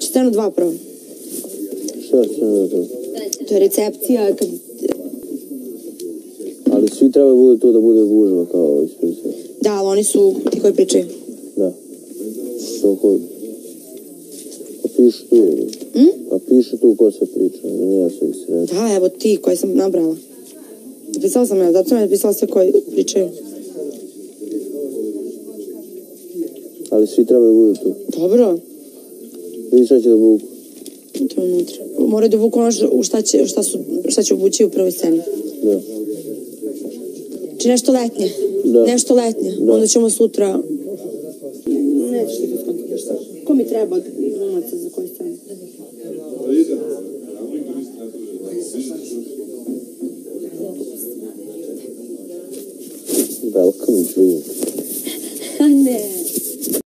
Scenu dva prvo. Šta je sve to? To je recepcija kad... Ali svi treba bude tu da bude gužva kao ispred sve. Da, ali oni su ti koji pričaju. Da. Što ko... Pa piše tu je. Hm? Pa piše tu ko se priča. Nije ja se sredio. Da, evo ti koji sam nabrala. Napisala sam ja, zato sam ja napisala sve koji pričaju. Ali svi treba da budu tu. Dobro, Šta će da budu. to je unutra. Moraju da vuku ono šta će, šta, su, šta će obući u prvoj sceni. Da. Znači nešto letnje. Da. Nešto letnje. Da. Onda ćemo sutra... Neću ti skontiti šta. Ko mi treba od glumaca za koju scenu? Welcome drink.